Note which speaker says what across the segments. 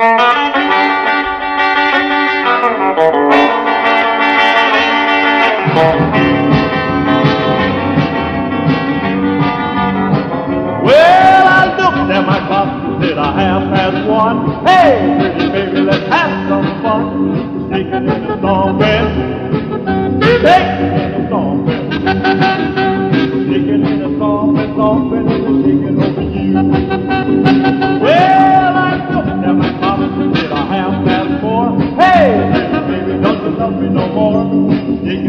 Speaker 1: Well, I looked at my clock, half past one? Hey, pretty baby, let's have some fun. In the in the in the shaking over you.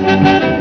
Speaker 1: Thank you.